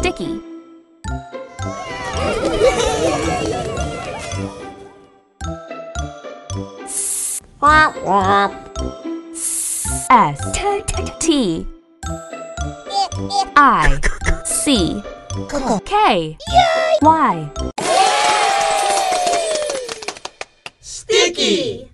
sticky? S. T. I. C. K. Y. Sticky!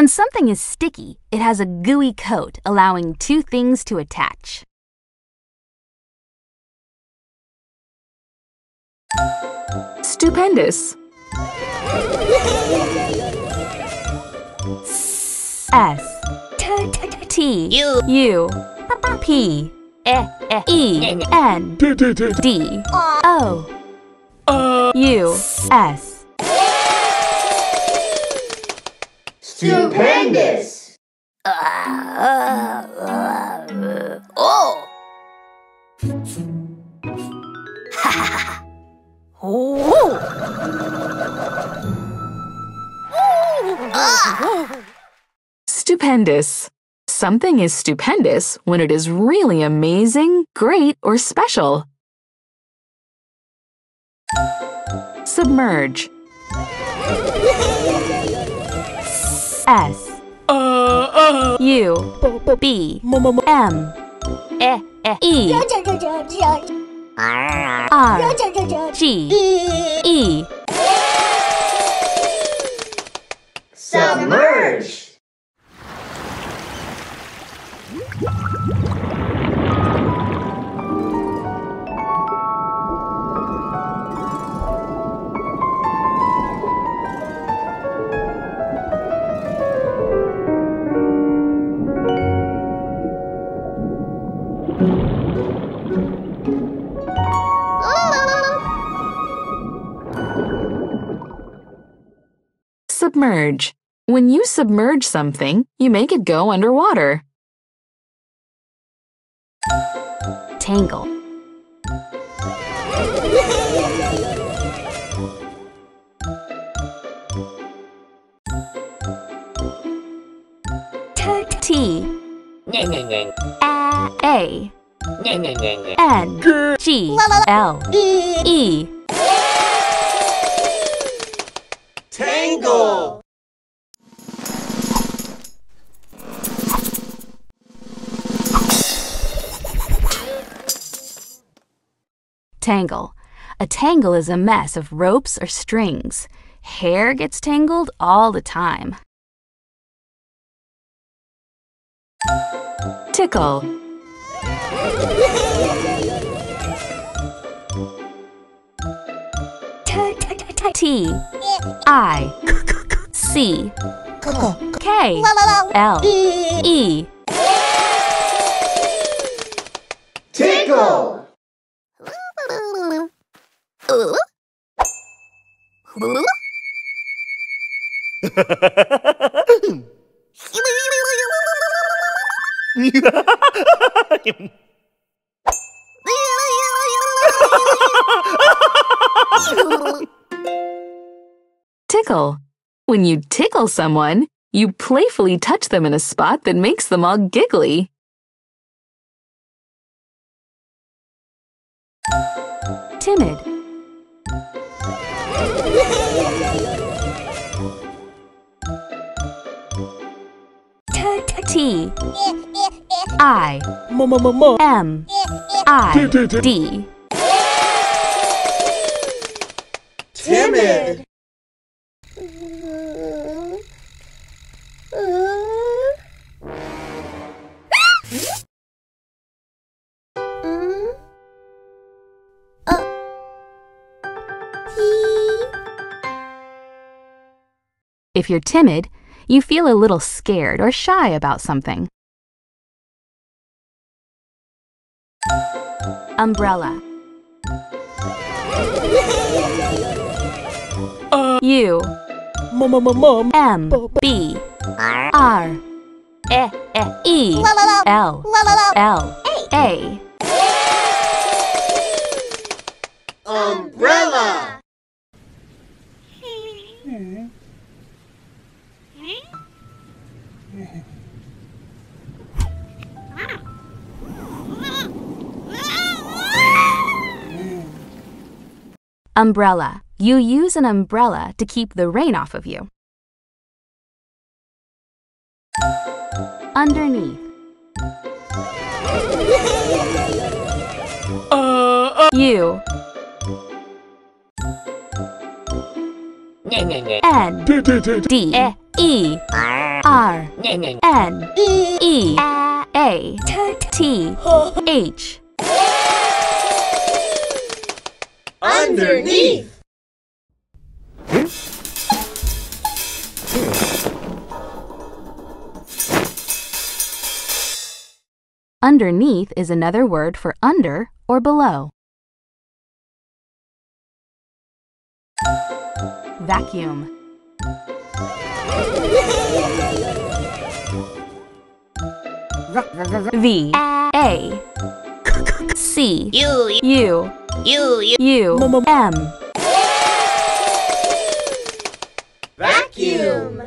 When something is sticky, it has a gooey coat allowing two things to attach. Stupendous. S. T U. U. P E N. D. O. U. S Stupendous! Uh, uh, uh, oh! Ah. Stupendous. Something is stupendous when it is really amazing, great, or special. Submerge. S. U. B. M. E. R. G. E. Submerge! Submerge. When you submerge something, you make it go underwater. Tangle. T. A. N. G. L. E Tangle! Tangle. A tangle is a mess of ropes or strings. Hair gets tangled all the time. Tickle. T I C K L E Tickle! Tickle. When you tickle someone, you playfully touch them in a spot that makes them all giggly. Timid T I M I D Timid! If you're timid, you feel a little scared or shy about something. Umbrella. U. M. B. R. E. L. L. A Umbrella. You use an umbrella to keep the rain off of you. Underneath. You. U N. D. E. R. N. E. A. T. H Underneath. Underneath is another word for under or below. Vacuum. V A C You, U you, you. U M Vacuum.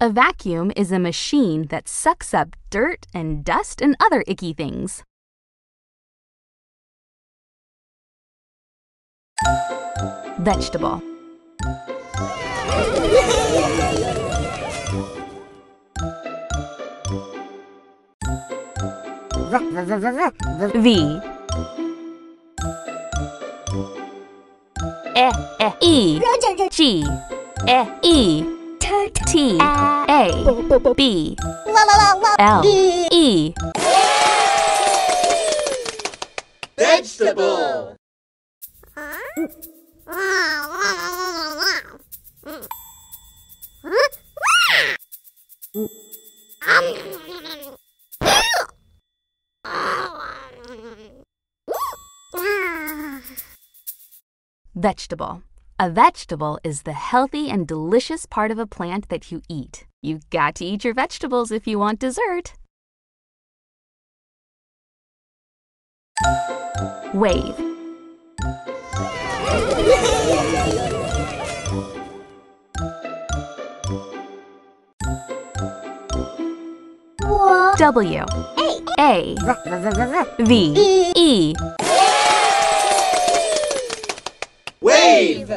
A vacuum is a machine that sucks up dirt and dust and other icky things. Vegetable. V. E. E. G. E. T. A. B. L. E. Vegetable. Vegetable. A vegetable is the healthy and delicious part of a plant that you eat. You've got to eat your vegetables if you want dessert. Wave. W. A. V. E. Wave.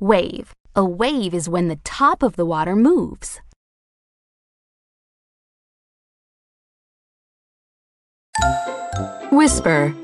Wave. A wave is when the top of the water moves. Whisper.